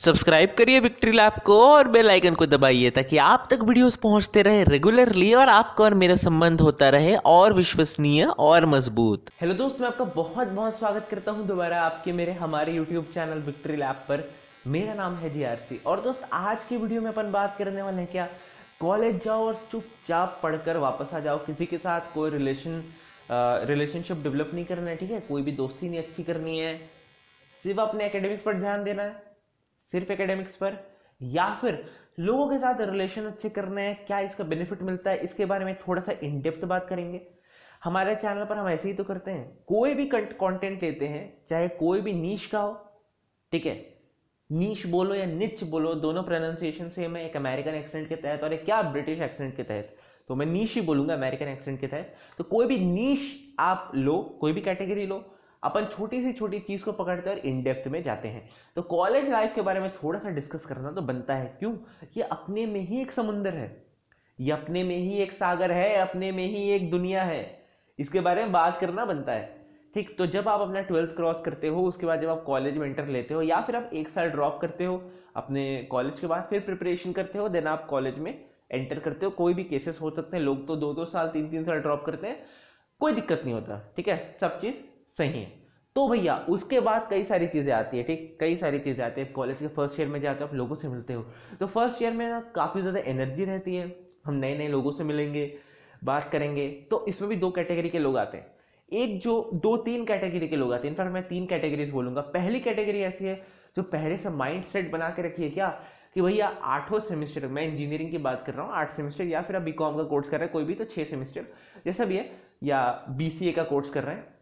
Subscribe करिए victory lab को और बेल आइकन को दबाइए ताकि आप तक वीडियोस पहुँचते रहे रेगुलरली और आपका और मेरा संबंध होता रहे और विश्वसनीय और मज़बूत। हेलो दोस्त, मैं आपका बहुत बहुत स्वागत करता हूँ दोबारा आपके मेरे, हमारे यूट्यूब चैनल विक्ट्री लैब पर। मेरा नाम है जी और दोस्त, आज की वीडियो में अपन बात करने वाले हैं क्या? कॉलेज जाओ और चुपचाप पढ़कर वापस आ जाओ। किसी के साथ कोई रिलेशन रिलेशनशिप डेवलप नहीं करना है, ठीक है? कोई भी दोस्ती नहीं अच्छी करनी है। सिर्फ़ अपने एकेडमिक्स पर ध्यान देना है। सिर्फ़ एकेडमिक्स पर? या फिर लोगों के साथ रिलेशन अच्छे करने हैं? क्या इसका बेनिफिट मिलता है? इसके बारे में थोड़ा सा इनडेप्थ बात करेंगे। हमारे चैनल पर हम ऐसे ही तो करते हैं। कोई भी कंटेंट लेते हैं, चाहे कोई भी नीच का हो, ठीक है? नीच बोलो या निच बोलो, दोनों प्रोनाउंसिएशन सेम है, एक अमेरिकन एक्सेंट के तहत और एक क्या ब्रिटिश एक्सेंट के तहत। तो मैं नीच ही बोलूँगा अमेरिकन एक्सेंट के तहत। तो कोई भी नीच आप लो, कोई भी कैटेगरी लो अपन छोटी सी छोटी चीज़ को पकड़ते और इन डेप्थ में जाते हैं। तो कॉलेज लाइफ के बारे में थोड़ा सा डिस्कस करना तो बनता है। क्यों? ये अपने में ही एक समुंदर है। ये अपने में ही एक सागर है, अपने में ही एक दुनिया है। इसके बारे में बात करना बनता है। ठीक तो जब आप अपना ट्वेल्थ क्रॉस करते हो, उसके बाद जब आप कॉलेज में इंटर लेते हो, या फिर आप एक साल ड्रॉप करते हो, अपने कॉलेज के बाद फिर प्रिपरेशन करते हो देन आप कॉलेज में एंटर करते हो। कोई भी केसेस हो सकते हैं, लोग तो दो दो साल तीन तीन साल ड्रॉप करते हैं। कोई दिक्कत नहीं होता। ठीक है? सब चीज़ सही है। तो भैया, उसके बाद कई सारी चीज़ें आती है, ठीक? कई सारी चीज़ें आती है। कॉलेज के फ़र्स्ट ईयर में जाकर आप लोगों से मिलते हो। तो फ़र्स्ट ईयर में ना काफ़ी ज़्यादा एनर्जी रहती है। हम नए नए लोगों से मिलेंगे, बात करेंगे। तो इसमें भी दो कैटेगरी के लोग आते हैं। एक जो दो तीन कैटेगरी के लोग आते हैं। इनफैक्ट मैं तीन कैटेगरीज बोलूँगा। पहली कैटेगरी ऐसी है जो पहले से माइंड सेट बना के रखी है क्या? कि भैया आठों सेमेस्टर मैं इंजीनियरिंग की बात कर रहा हूँ, आठ सेमेस्टर या फिर आप बी का कोर्स कर रहे हैं, कोई भी तो छः सेमेस्टर जैसा भी है, या बीसीए का कोर्स कर रहे हैं।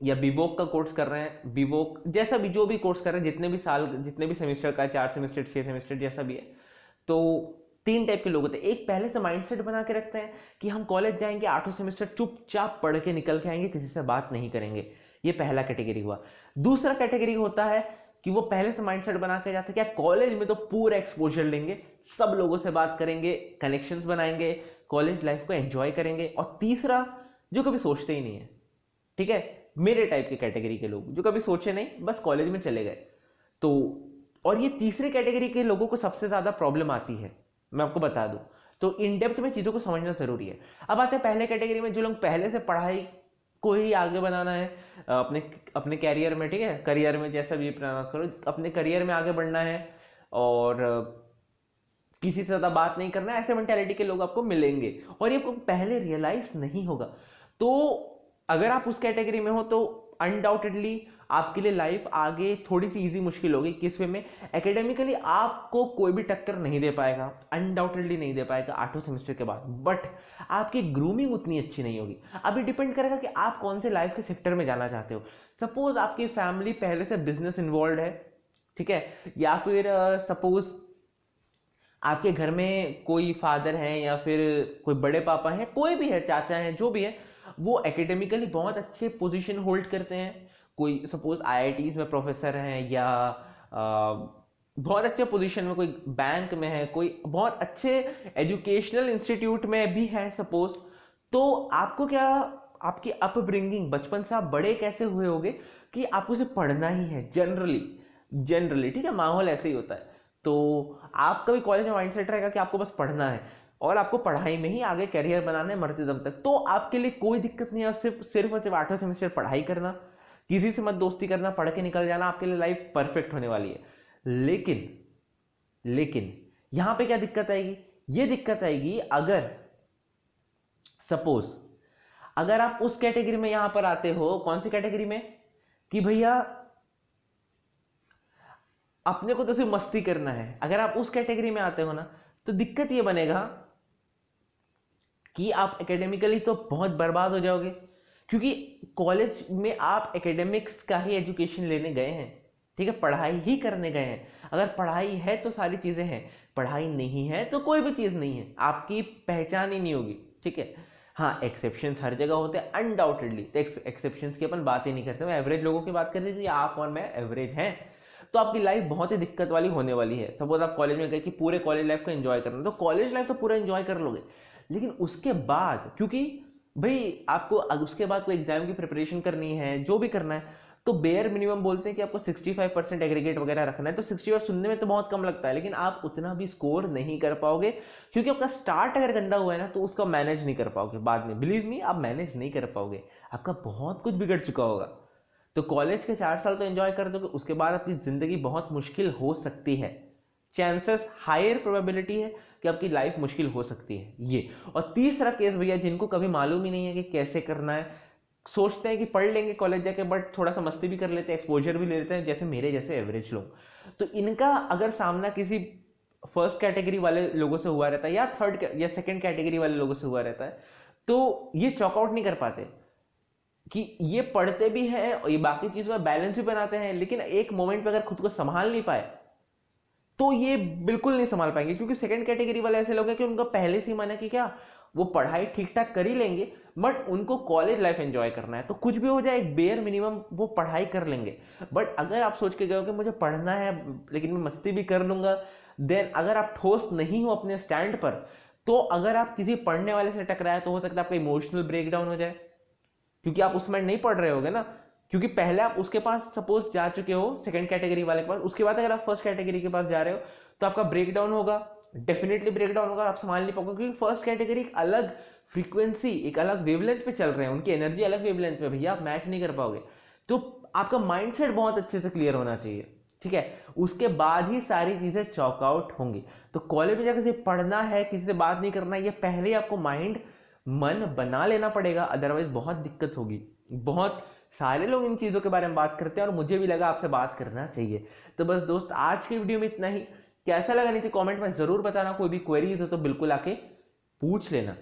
या बीवोक का कोर्स कर रहे हैं बीवोक जैसा भी, जो भी कोर्स कर रहे हैं, जितने भी साल, जितने भी सेमेस्टर का चार सेमेस्टर छः सेमेस्टर जैसा भी है तो तीन टाइप के लोग होते हैं। एक पहले से माइंडसेट बना के रखते हैं कि हम कॉलेज जाएँगे, आठों सेमेस्टर चुपचाप पढ़ के निकल के आएँगे, किसी से बात नहीं करेंगे। ये पहला कैटेगरी हुआ। दूसरा कैटेगरी होता है कि वो पहले से माइंडसेट बना के जाते हैं क्या कॉलेज में तो पूरा एक्सपोजर लेंगे, सब लोगों से बात करेंगे कनेक्शंस बनाएँगे कॉलेज लाइफ को एंजॉय करेंगे, और तीसरा, जो कभी सोचते ही नहीं है, ठीक है? मेरे टाइप के कैटेगरी के लोग, जो कभी सोचे नहीं, बस कॉलेज में चले गए। तो और ये तीसरे कैटेगरी के लोगों को सबसे ज़्यादा प्रॉब्लम आती है, मैं आपको बता दूँ। तो इन डेप्थ में चीज़ों को समझना ज़रूरी है। अब आते हैं पहले कैटेगरी में, जो लोग पहले से पढ़ाई को ही आगे बनाना है, अपने अपने कैरियर में, ठीक है? करियर में जैसा भी प्रनाउंस करो, अपने करियर में आगे बढ़ना है, और किसी से ज़्यादा बात नहीं करना, ऐसे मेंटेलिटी के लोग आपको मिलेंगे, और ये आपको पहले रियलाइज़ नहीं होगा। तो अगर आप उस कैटेगरी में हो तो अनडाउटेडली आपके लिए लाइफ आगे थोड़ी सी इजी मुश्किल होगी। किस वे में? एकेडमिकली आपको कोई भी टक्कर नहीं दे पाएगा। अनडाउटेडली नहीं दे पाएगा आठों सेमेस्टर के बाद। बट आपकी ग्रूमिंग उतनी अच्छी नहीं होगी। अभी डिपेंड करेगा कि आप कौन से लाइफ के सेक्टर में जाना चाहते हो। सपोज़ आपकी फैमिली पहले से बिज़नेस इन्वॉल्व है ठीक है? या फिर सपोज़ uh, आपके घर में कोई फादर है या फिर कोई बड़े पापा हैं कोई भी है चाचा है जो भी है वो एकेडमिकली बहुत अच्छे पोजीशन होल्ड करते हैं। कोई सपोज़ आईआईटी में प्रोफेसर हैं या आ, बहुत अच्छे पोजीशन में कोई बैंक में है कोई बहुत अच्छे एजुकेशनल इंस्टीट्यूट में भी है सपोज़ तो आपको क्या आपकी अपब्रिंगिंग बचपन से आप बड़े कैसे हुए होगे कि आपको उसे पढ़ना ही है जनरली जनरली ठीक है? माहौल ऐसे ही होता है। तो आपका भी कॉलेज में माइंड सेट रहेगा कि आपको बस पढ़ना है। और आपको पढ़ाई में ही आगे करियर बनाना मरते दम तक। तो आपके लिए कोई दिक्कत नहीं है, सिर्फ़ सिर्फ़ और सिर्फ़ आठवें सेमेस्टर पढ़ाई करना। किसी से मत दोस्ती करना, पढ़ के निकल जाना, आपके लिए लाइफ परफेक्ट होने वाली है। लेकिन लेकिन, यहाँ पे क्या दिक्कत आएगी? ये दिक्कत आएगी, अगर सपोज़ अगर आप उस कैटेगरी में यहाँ पर आते हो, कौन सी कैटेगरी में? कि भैया, अपने को तो सिर्फ़ मस्ती करना है। अगर आप उस कैटेगरी में आते हो ना तो दिक्कत ये बनेगा कि आप एकेडमिकली तो बहुत बर्बाद हो जाओगे। क्योंकि कॉलेज में आप एकेडमिक्स का ही एजुकेशन लेने गए हैं, ठीक है? पढ़ाई ही करने गए हैं। अगर पढ़ाई है तो सारी चीज़ें हैं, पढ़ाई नहीं है तो कोई भी चीज़ नहीं है। आपकी पहचान ही नहीं होगी, ठीक है? हाँ एक्सेप्शंस हर जगह होते हैं अनडाउटेडली तो एक्सेप्शंस की अपन बात ही नहीं करते। मैं एवरेज लोगों की बात कर रही थी आप और मैं एवरेज हैं तो आपकी लाइफ बहुत ही दिक्कत वाली होने वाली है। सपोज़ आप कॉलेज में गए कि पूरे कॉलेज लाइफ को एंजॉय करना तो कॉलेज लाइफ तो पूरा एंजॉय कर लोगे। लेकिन उसके बाद, क्योंकि भाई आपको उसके बाद कोई एग्ज़ाम की प्रिपरेशन करनी है, जो भी करना है तो बेयर मिनिमम बोलते हैं कि आपको 65 परसेंट एग्रीगेट वगैरह रखना है। तो 60 और सुनने में तो बहुत कम लगता है, लेकिन आप उतना भी स्कोर नहीं कर पाओगे, क्योंकि आपका स्टार्ट अगर गंदा हुआ है ना तो उसका मैनेज नहीं कर पाओगे बाद में। बिलीव मी आप मैनेज नहीं कर पाओगे। आपका बहुत कुछ बिगड़ चुका होगा। तो कॉलेज के चार साल तो एंजॉय कर दोगे, उसके बाद आपकी ज़िंदगी बहुत मुश्किल हो सकती है। चांसेस हायर प्रोबेबिलिटी है कि आपकी लाइफ मुश्किल हो सकती है। ये। और तीसरा केस भैया, जिनको कभी मालूम ही नहीं है कि कैसे करना है, सोचते हैं कि पढ़ लेंगे कॉलेज जाके बट थोड़ा सा मस्ती भी कर लेते हैं एक्सपोजर भी ले लेते हैं, जैसे मेरे जैसे एवरेज लोग। तो इनका अगर सामना किसी फ़र्स्ट कैटेगरी वाले लोगों से हुआ रहता है, या थर्ड या सेकेंड कैटेगरी वाले लोगों से हुआ रहता है तो ये चॉकआउट नहीं कर पाते कि ये पढ़ते भी हैं और ये बाकी चीज़ों में बैलेंस भी बनाते हैं, लेकिन एक मोमेंट पर अगर खुद को संभाल नहीं पाए तो ये बिल्कुल नहीं संभाल पाएँगे, क्योंकि सेकंड कैटेगरी वाले ऐसे लोग हैं कि उनका पहले से मन कि क्या, वो पढ़ाई ठीक ठाक कर ही लेंगे बट उनको कॉलेज लाइफ एंजॉय करना है। तो कुछ भी हो जाए, एक बेयर मिनिमम वो पढ़ाई कर लेंगे। बट अगर आप सोच के गए हो कि मुझे पढ़ना है, लेकिन मैं मस्ती भी कर लूँगा देन अगर आप ठोस नहीं हो अपने स्टैंड पर तो अगर आप किसी पढ़ने वाले से टकराए तो हो सकता है आपका इमोशनल ब्रेकडाउन हो जाए। क्योंकि आप उसमें नहीं पढ़ रहे होगे ना क्योंकि पहले आप उसके पास सपोज़ जा चुके हो सेकंड कैटेगरी वाले के पास, उसके बाद अगर आप फ़र्स्ट कैटेगरी के पास जा रहे हो तो आपका ब्रेक डाउन होगा। डेफिनेटली ब्रेक डाउन होगा, आप संभाल नहीं पाओगे, क्योंकि फ़र्स्ट कैटेगरी एक अलग फ्रीक्वेंसी एक अलग वेवलेंथ पे चल रहे हैं, उनकी एनर्जी अलग वेवलेंथ पे, भैया आप मैच नहीं कर पाओगे। तो आपका माइंडसेट बहुत अच्छे से क्लियर होना चाहिए, ठीक है? उसके बाद ही सारी चीज़ें चॉकआउट होंगी। तो कॉलेज में जाकर पढ़ना है, किसी से बात नहीं करना है ये पहले ही आपको माइंड मन बना लेना पड़ेगा अदरवाइज़ बहुत दिक्कत होगी, बहुत सारे लोग इन चीज़ों के बारे में बात करते हैं और मुझे भी लगा आपसे बात करना चाहिए। तो बस दोस्त, आज की वीडियो में इतना ही। कैसा लगा नीचे कमेंट में ज़रूर बताना। कोई भी क्वेरीज हो तो बिल्कुल आके पूछ लेना।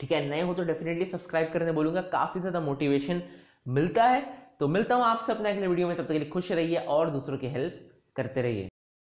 ठीक है, नए हो तो डेफिनेटली सब्सक्राइब करने बोलूँगा। काफ़ी ज़्यादा मोटिवेशन मिलता है। तो मिलता हूँ आपसे अपने अगले वीडियो में। तब तक के लिए खुश रहिए और दूसरों की हेल्प करते रहिए।